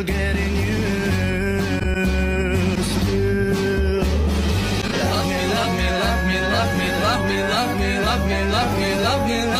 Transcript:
still getting used to. Love me, love me, love me, love me, love me, love me, love me, love me, love me, love me,